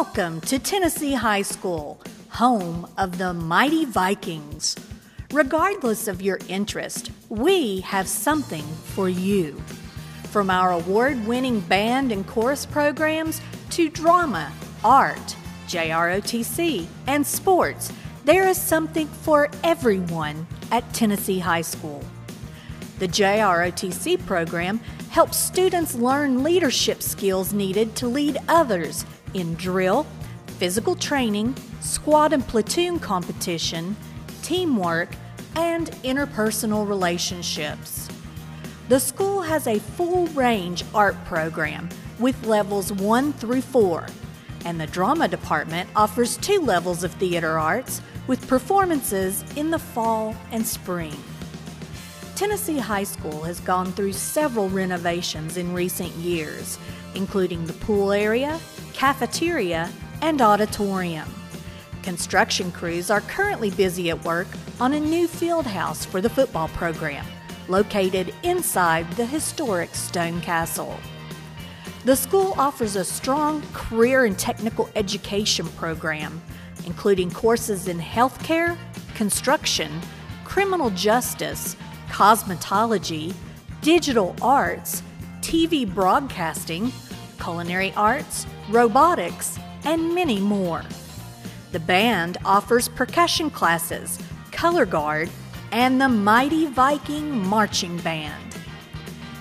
Welcome to Tennessee High School, home of the mighty Vikings. Regardless of your interest, we have something for you. From our award winning band and chorus programs to drama, art, JROTC, and sports, there is something for everyone at Tennessee High School. The JROTC program helps students learn leadership skills needed to lead others in drill, physical training, squad and platoon competition, teamwork, and interpersonal relationships. The school has a full range art program with levels 1 through 4, and the drama department offers two levels of theater arts with performances in the fall and spring. Tennessee High School has gone through several renovations in recent years, including the pool area, cafeteria, and auditorium. Construction crews are currently busy at work on a new field house for the football program, located inside the historic Stone Castle. The school offers a strong career and technical education program, including courses in healthcare, construction, criminal justice, cosmetology, digital arts, TV broadcasting, culinary arts, robotics, and many more. The band offers percussion classes, color guard, and the Mighty Viking Marching Band.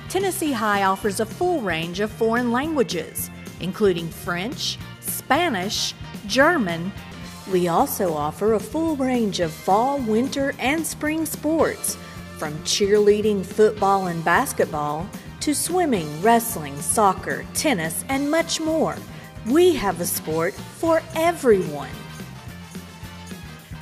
Tennessee High offers a full range of foreign languages, including French, Spanish, German. We also offer a full range of fall, winter, and spring sports, from cheerleading, football, and basketball to swimming, wrestling, soccer, tennis, and much more. We have a sport for everyone.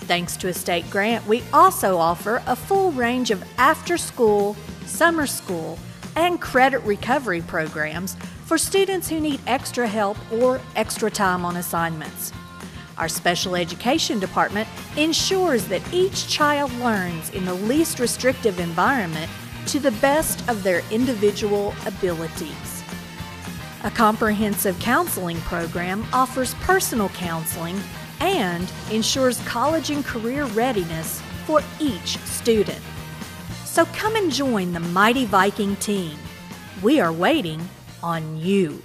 Thanks to a state grant, we also offer a full range of after school, summer school, and credit recovery programs for students who need extra help or extra time on assignments. Our special education department ensures that each child learns in the least restrictive environment to the best of their individual abilities. A comprehensive counseling program offers personal counseling and ensures college and career readiness for each student. So come and join the Mighty Viking team. We are waiting on you.